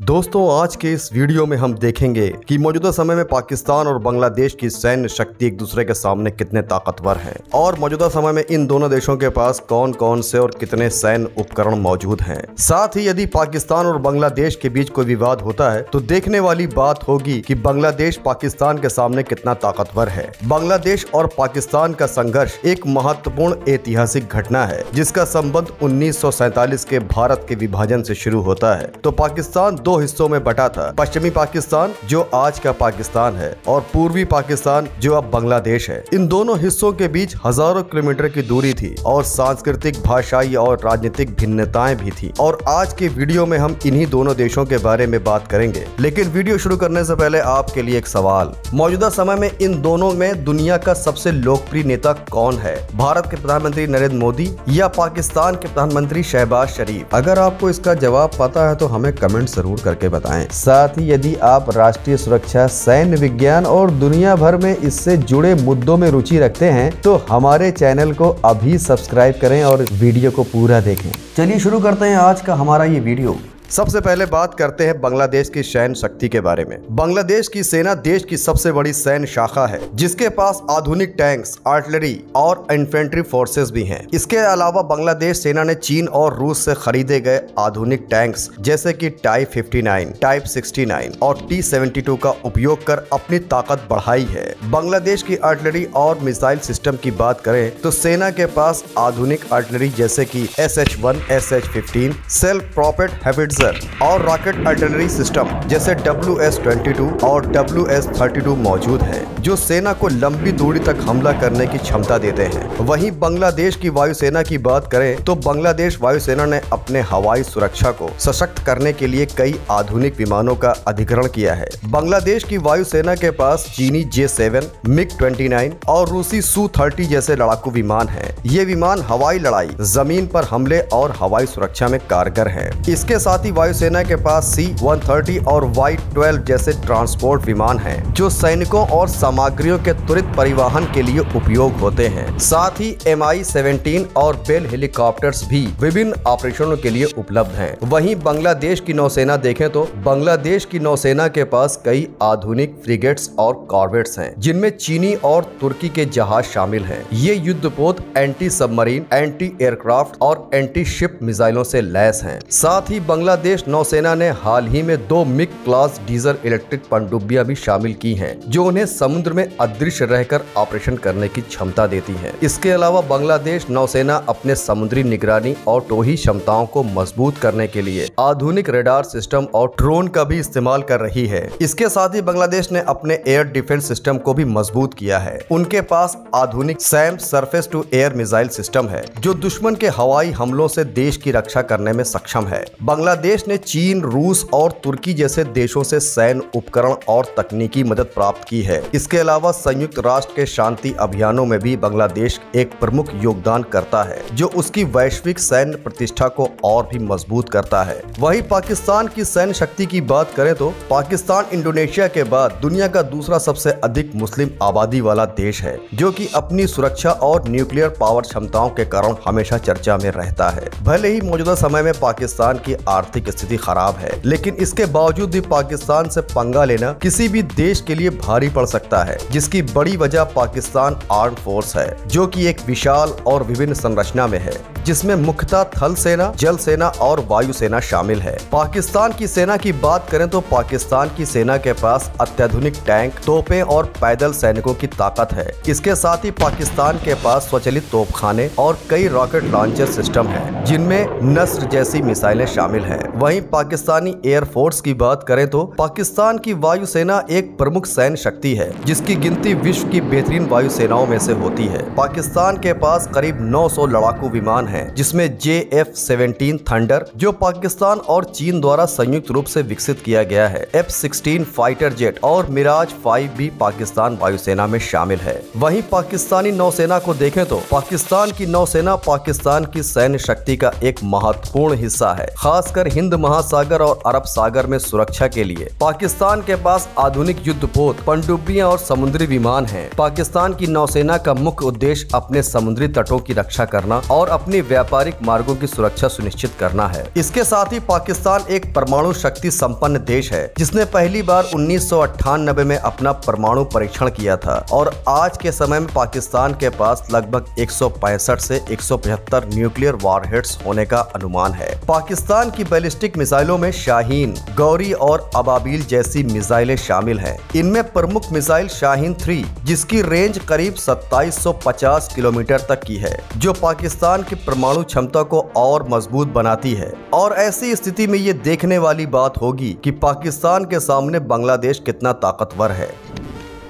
दोस्तों, आज के इस वीडियो में हम देखेंगे कि मौजूदा समय में पाकिस्तान और बांग्लादेश की सैन्य शक्ति एक दूसरे के सामने कितने ताकतवर हैं? और मौजूदा समय में इन दोनों देशों के पास कौन कौन से और कितने सैन्य उपकरण मौजूद हैं? साथ ही यदि पाकिस्तान और बांग्लादेश के बीच कोई विवाद होता है तो देखने वाली बात होगी की बांग्लादेश पाकिस्तान के सामने कितना ताकतवर है। बांग्लादेश और पाकिस्तान का संघर्ष एक महत्वपूर्ण ऐतिहासिक घटना है, जिसका संबंध उन्नीस के भारत के विभाजन से शुरू होता है। तो पाकिस्तान दो हिस्सों में बटा था। पश्चिमी पाकिस्तान, जो आज का पाकिस्तान है, और पूर्वी पाकिस्तान, जो अब बांग्लादेश है। इन दोनों हिस्सों के बीच हज़ारों किलोमीटर की दूरी थी, और सांस्कृतिक, भाषाई और राजनीतिक भिन्नताएँ भी थी। और आज के वीडियो में हम इन्हीं दोनों देशों के बारे में बात करेंगे। लेकिन वीडियो शुरू करने से पहले आपके लिए एक सवाल। मौजूदा समय में इन दोनों में दुनिया का सबसे लोकप्रिय नेता कौन है? भारत के प्रधानमंत्री नरेंद्र मोदी या पाकिस्तान के प्रधानमंत्री शहबाज शरीफ? अगर आपको इसका जवाब पता है तो हमें कमेंट ज़रूर ज़रूर करके बताएँ। साथ ही यदि आप राष्ट्रीय सुरक्षा, सैन्य विज्ञान और दुनिया भर में इससे जुड़े मुद्दों में रुचि रखते हैं तो हमारे चैनल को अभी सब्सक्राइब करें और वीडियो को पूरा देखें। चलिए शुरू करते हैं आज का हमारा ये वीडियो। सबसे पहले बात करते हैं बांग्लादेश की सैन्य शक्ति के बारे में बांग्लादेश की सेना देश की सबसे बड़ी सैन्य शाखा है जिसके पास आधुनिक टैंक्स आर्टिलरी और इन्फेंट्री फोर्सेस भी हैं। इसके अलावा बांग्लादेश सेना ने चीन और रूस से खरीदे गए आधुनिक टैंक्स जैसे कि टाइप 59, टाइप 69 और टी 72 का उपयोग कर अपनी ताकत बढ़ाई है बांग्लादेश की आर्टिलरी और मिसाइल सिस्टम की बात करें तो सेना के पास आधुनिक आर्टिलरी जैसे की S H one S H fifteen self propelled habit howitzer और रॉकेट आर्टिलरी सिस्टम जैसे डब्ल्यू एस ट्वेंटी टू और डब्ल्यू एस थर्टी टू मौजूद है। जो सेना को लंबी दूरी तक हमला करने की क्षमता देते हैं। वहीं बांग्लादेश की वायुसेना की बात करें तो बांग्लादेश वायुसेना ने अपने हवाई सुरक्षा को सशक्त करने के लिए कई आधुनिक विमानों का अधिग्रहण किया है। बांग्लादेश की वायुसेना के पास चीनी जे सेवन, मिग ट्वेंटी और रूसी सू थर्टी जैसे लड़ाकू विमान है। ये विमान हवाई लड़ाई, ज़मीन पर हमले और हवाई सुरक्षा में कारगर है। इसके साथ ही वायुसेना के पास सी 130 और वाई 12 जैसे ट्रांसपोर्ट विमान है, जो सैनिकों और सामग्रियों के त्वरित परिवहन के लिए उपयोग होते हैं साथ ही एम आई और बेल हेलीकॉप्टर्स भी विभिन्न ऑपरेशनों के लिए उपलब्ध हैं। वहीं बांग्लादेश की नौसेना देखें तो बांग्लादेश की नौसेना के पास कई आधुनिक फ्रिगेट्स और कॉर्वेट्स हैं, जिनमें चीनी और तुर्की के जहाज़ शामिल हैं। ये युद्धपोत एंटी सबमरीन एंटी एयरक्राफ्ट और एंटी शिप मिसाइलों से लैस हैं। साथ ही बांग्लादेश नौसेना ने हाल ही में दो मिग क्लास डीजल इलेक्ट्रिक पनडुब्बियाँ भी शामिल की हैं, जो उन्हें समुद्र में अदृश्य रहकर ऑपरेशन करने की क्षमता देती हैं। इसके अलावा बांग्लादेश नौसेना अपने समुद्री निगरानी और टोही क्षमताओं को मज़बूत करने के लिए आधुनिक रेडार सिस्टम और ड्रोन का भी इस्तेमाल कर रही है। इसके साथ ही बांग्लादेश ने अपने एयर डिफेंस सिस्टम को भी मज़बूत किया है। उनके पास आधुनिक SAM surface to air missile system है, जो दुश्मन के हवाई हमलों से देश की रक्षा करने में सक्षम है। बांग्लादेश ने चीन, रूस और तुर्की जैसे देशों से सैन्य उपकरण और तकनीकी मदद प्राप्त की है। इसके अलावा संयुक्त राष्ट्र के शांति अभियानों में भी बांग्लादेश एक प्रमुख योगदान करता है, जो उसकी वैश्विक सैन्य प्रतिष्ठा को और भी मज़बूत करता है। वही पाकिस्तान की सैन्य शक्ति की बात करें तो पाकिस्तान इंडोनेशिया के बाद दुनिया का दूसरा सबसे अधिक मुस्लिम आबादी वाला देश है, जो की अपनी सुरक्षा और न्यूक्लियर पावर क्षमताओं के कारण हमेशा चर्चा में रहता है। भले ही मौजूदा समय में पाकिस्तान की आर्थिक स्थिति खराब है, लेकिन इसके बावजूद भी पाकिस्तान से पंगा लेना किसी भी देश के लिए भारी पड़ सकता है जिसकी बड़ी वजह पाकिस्तान आर्म फोर्स है, जो कि एक विशाल और विभिन्न संरचना में है। जिसमें मुख्यतः थल सेना, जल सेना और वायु सेना शामिल है। पाकिस्तान की सेना की बात करें तो पाकिस्तान की सेना के पास अत्याधुनिक टैंक, तोपे और पैदल सैनिकों की ताकत है। इसके साथ ही पाकिस्तान के पास स्वचलित तोपखाने और कई रॉकेट लॉन्चर सिस्टम है, जिनमें नस्र जैसी मिसाइलें शामिल है। वहीं पाकिस्तानी एयरफोर्स की बात करें तो पाकिस्तान की वायुसेना एक प्रमुख सैन्य शक्ति है, जिसकी गिनती विश्व की बेहतरीन वायु सेनाओं में से होती है। पाकिस्तान के पास करीब 900 लड़ाकू विमान हैं, जिसमें जे एफ़ सेवेंटीन थंडर जो पाकिस्तान और चीन द्वारा संयुक्त रूप से विकसित किया गया है एफ़ सिक्सटीन फाइटर जेट और मिराज फाइव भी पाकिस्तान वायुसेना में शामिल है वही पाकिस्तानी नौसेना को देखें तो पाकिस्तान की नौसेना पाकिस्तान की सैन्य शक्ति का एक महत्वपूर्ण हिस्सा है खासकर हिंद महासागर और अरब सागर में सुरक्षा के लिए पाकिस्तान के पास आधुनिक युद्ध युद्धपोत पनडुब्बियाँ और समुद्री विमान हैं। पाकिस्तान की नौसेना का मुख्य उद्देश्य अपने समुद्री तटों की रक्षा करना और अपनी अपनी व्यापारिक मार्गों की सुरक्षा सुनिश्चित करना है इसके साथ ही पाकिस्तान एक परमाणु शक्ति संपन्न देश है, जिसने पहली बार उन्नीस सौ अठानबे में अपना परमाणु परीक्षण किया था और आज के समय में पाकिस्तान के पास लगभग एक से एक न्यूक्लियर वारहेड्स होने का अनुमान है पाकिस्तान की बैलिस्टिक मिसाइलों में शाहीन, गौरी और अबाबील जैसी मिसाइलें शामिल हैं। इनमें प्रमुख मिसाइल शाहीन थ्री, जिसकी रेंज करीब 2750 किलोमीटर तक की है, जो पाकिस्तान की परमाणु क्षमता को और मज़बूत बनाती है। और ऐसी स्थिति में ये देखने वाली बात होगी कि पाकिस्तान के सामने बांग्लादेश कितना ताकतवर है।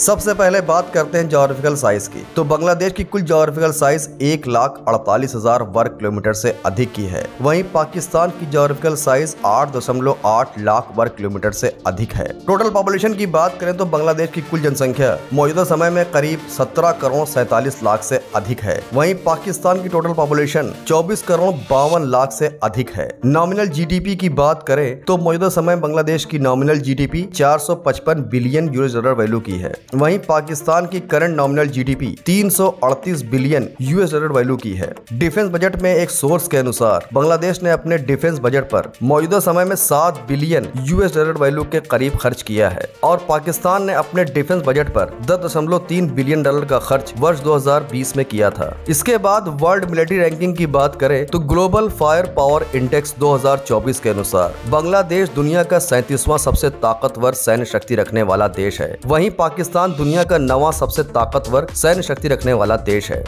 सबसे पहले बात करते हैं जोग्राफिकल साइज़ की। तो बांग्लादेश की कुल जोग्राफिकल साइज़ एक लाख अड़तालीस हज़ार वर्ग किलोमीटर से अधिक की है। वहीं पाकिस्तान की जोग्राफिकल साइज़ आठ दशमलव आठ लाख वर्ग किलोमीटर से अधिक है। टोटल पॉपुलेशन की बात करें तो बांग्लादेश की कुल जनसंख्या मौजूदा समय में करीब सत्रह करोड़ सैतालीस लाख से अधिक है। वहीं पाकिस्तान की टोटल पॉपुलेशन चौबीस करोड़ बावन लाख से अधिक है। नॉमिनल जीडीपी की बात करें तो मौजूदा समय बांग्लादेश की nominal GDP 455 billion US dollar value की है। वहीं पाकिस्तान की current nominal GDP 338 billion US dollar value की है। डिफेंस बजट में एक सोर्स के अनुसार, बांग्लादेश ने अपने डिफेंस बजट पर मौजूदा समय में सात बिलियन यूएस डॉलर वैल्यू के करीब खर्च किया है और पाकिस्तान ने अपने डिफेंस बजट पर दस बिलियन डॉलर का खर्च वर्ष 2020 में किया था। इसके बाद वर्ल्ड मिलिट्री रैंकिंग की बात करें तो ग्लोबल फायर पावर इंडेक्स 2024 के अनुसार, बांग्लादेश दुनिया का सैतीसवां सबसे ताकतवर सैन्य शक्ति रखने वाला देश है। वहीं पाकिस्तान पाकिस्तान दुनिया का नवा सबसे ताकतवर सैन्य शक्ति रखने वाला देश है।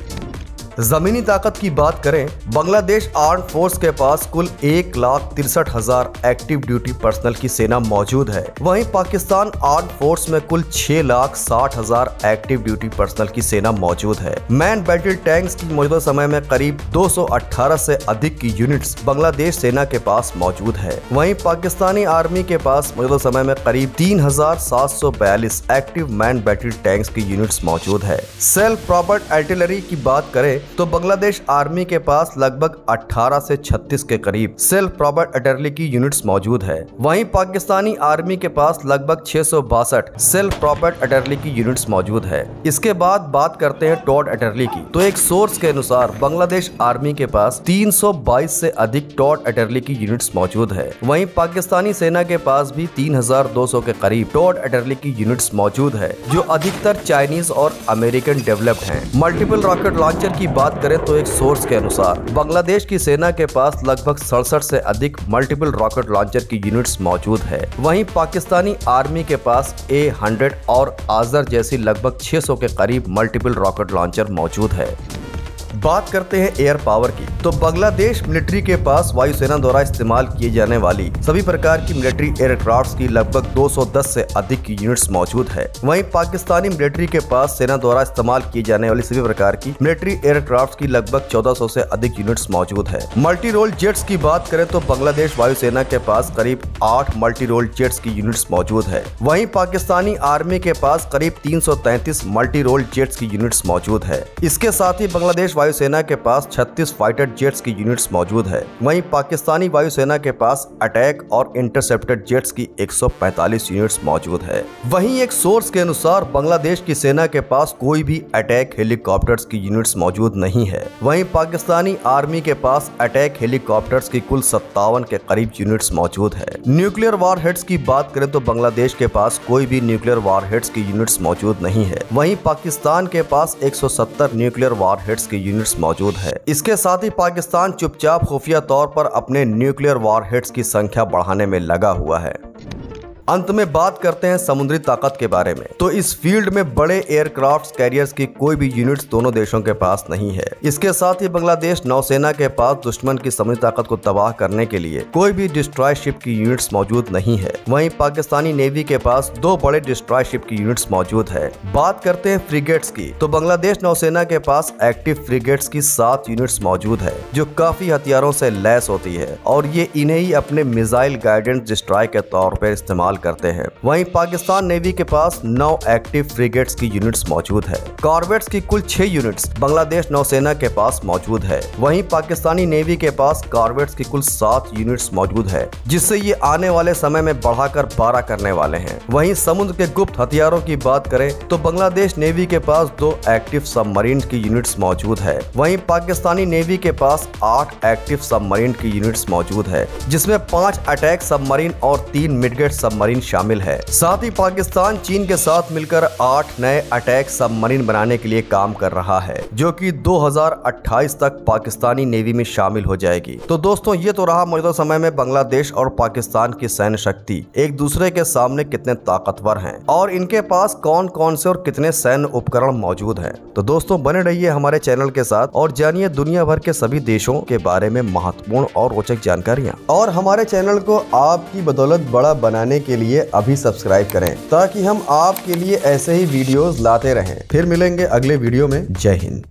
जमीनी ताकत की बात करें, बांग्लादेश आर्म फोर्स के पास कुल एक लाख तिरसठ हज़ार एक्टिव ड्यूटी पर्सनल की सेना मौजूद है। वहीं पाकिस्तान आर्म फोर्स में कुल छह लाख साठ हज़ार एक्टिव ड्यूटी पर्सनल की सेना मौजूद है। मैन बैटल टैंक्स की मौजूदा समय में करीब 218 से अधिक की यूनिट्स बांग्लादेश सेना के पास मौजूद है। वहीं पाकिस्तानी आर्मी के पास मौजूदा समय में करीब तीन हज़ार सात सौ बयालीस एक्टिव मैन बैटल टैंक्स की यूनिट्स मौजूद है। सेल्फ प्रॉपर्ट आर्टिलरी की बात करें तो बांग्लादेश आर्मी के पास लगभग 18 से 36 के करीब सेल्फ प्रॉपर्ट अटर्ली की यूनिट्स मौजूद है। वहीं पाकिस्तानी आर्मी के पास लगभग छह सौ बासठ सेल्फ प्रॉपर्ट अटर्ली की यूनिट्स मौजूद है। इसके बाद बात करते हैं टॉड अटर्ली की। तो एक सोर्स के अनुसार बांग्लादेश आर्मी के पास 322 से अधिक टॉड अटर्ली की यूनिट्स मौजूद है। वहीं पाकिस्तानी सेना के पास भी 3200 के करीब टॉड अटर्ली की यूनिट्स मौजूद है, जो अधिकतर चाइनीज़ और अमेरिकन डेवलप्ड हैं। मल्टीपल रॉकेट लॉन्चर की बात करें तो एक सोर्स के अनुसार, बांग्लादेश की सेना के पास लगभग सड़सठ से अधिक मल्टीपल रॉकेट लॉन्चर की यूनिट्स मौजूद है। वहीं पाकिस्तानी आर्मी के पास ए हंड्रेड और आजर जैसी लगभग 600 के करीब मल्टीपल रॉकेट लॉन्चर मौजूद है। बात करते हैं एयर पावर की तो बांग्लादेश मिलिट्री के पास वायुसेना द्वारा इस्तेमाल किए जाने वाली सभी प्रकार की मिलिट्री एयरक्राफ्ट की लगभग 210 से अधिक की यूनिट्स मौजूद है। वहीं पाकिस्तानी मिलिट्री के पास सेना द्वारा इस्तेमाल किए जाने वाली सभी प्रकार की मिलिट्री एयरक्राफ्ट की लगभग 1400 से अधिक यूनिट्स मौजूद है। मल्टी रोल जेट्स की बात करें तो बांग्लादेश वायुसेना के पास करीब आठ मल्टी रोल जेट्स की यूनिट्स मौजूद है। वहीं पाकिस्तानी आर्मी के पास करीब तीन मल्टी रोल जेट्स की यूनिट्स मौजूद है। इसके साथ ही बांग्लादेश वायुसेना के पास 36 फाइटर जेट्स की यूनिट्स मौजूद है। वहीं पाकिस्तानी वायुसेना के पास अटैक और इंटरसेप्टर जेट्स की 145 यूनिट्स मौजूद है। वहीं एक सोर्स के अनुसार बांग्लादेश की सेना के पास कोई भी अटैक हेलीकॉप्टर्स की यूनिट्स मौजूद नहीं है। वहीं पाकिस्तानी आर्मी के पास अटैक हेलीकॉप्टर्स की कुल सत्तावन के करीब यूनिट्स मौजूद है। न्यूक्लियर वार की बात करें तो बांग्लादेश के पास कोई भी न्यूक्लियर वार की यूनिट्स मौजूद नहीं है। वहीं पाकिस्तान के पास 170 न्यूक्लियर वार की यूनिट्स मौजूद है। इसके साथ ही पाकिस्तान चुपचाप खुफिया तौर पर अपने न्यूक्लियर वार की संख्या बढ़ाने में लगा हुआ है। अंत में बात करते हैं समुद्री ताकत के बारे में। तो इस फ़ील्ड में बड़े एयरक्राफ्ट कैरियर्स की कोई भी यूनिट्स दोनों देशों के पास नहीं है। इसके साथ ही बांग्लादेश नौसेना के पास दुश्मन की समुद्री ताकत को तबाह करने के लिए कोई भी डिस्ट्रॉय शिप की यूनिट्स मौजूद नहीं है। वहीं पाकिस्तानी नेवी के पास दो बड़े डिस्ट्रॉय शिप की यूनिट्स मौजूद है। बात करते हैं फ्रिगेट्स की। तो बांग्लादेश नौसेना के पास एक्टिव फ्रिगेट्स की सात यूनिट्स मौजूद है, जो काफ़ी हथियारों से लैस होती है। और ये इन्हें ही अपने मिसाइल गाइडेंस डिस्ट्रॉय के तौर पर इस्तेमाल करते हैं। वहीं पाकिस्तान नेवी के पास नौ एक्टिव फ्रिगेट्स की यूनिट्स मौजूद है। कॉर्बेट्स की कुल छह यूनिट्स बांग्लादेश नौसेना के पास मौजूद है। वहीं पाकिस्तानी नेवी के पास कॉर्बेट्स की कुल सात यूनिट्स मौजूद है, जिससे ये आने वाले समय में बढ़ाकर बारह करने वाले हैं। वहीं समुद्र के गुप्त हथियारों की बात करें तो बांग्लादेश नेवी के पास दो एक्टिव सबमरीन की यूनिट्स मौजूद है। वहीं पाकिस्तानी नेवी के पास आठ एक्टिव सबमरीन की यूनिट्स मौजूद है, जिसमें पाँच अटैक सबमरीन और तीन मिडगेट सबमरीन शामिल है। साथ ही पाकिस्तान, चीन के साथ मिलकर आठ नए अटैक सबमरीन बनाने के लिए काम कर रहा है, जो कि 2028 तक पाकिस्तानी नेवी में शामिल हो जाएगी। तो दोस्तों, ये तो रहा मौजूदा समय में बांग्लादेश और पाकिस्तान की सैन्य शक्ति। एक दूसरे के सामने कितने ताकतवर है और इनके पास कौन कौन से और कितने सैन्य उपकरण मौजूद है। तो दोस्तों, बने रहिए हमारे चैनल के साथ और जानिए दुनिया भर के सभी देशों के बारे में महत्वपूर्ण और रोचक जानकारियाँ। और हमारे चैनल को आपकी बदौलत बड़ा बनाने के लिए अभी सब्सक्राइब करें, ताकि हम आपके लिए ऐसे ही वीडियोस लाते रहें। फिर मिलेंगे अगले वीडियो में। जय हिंद।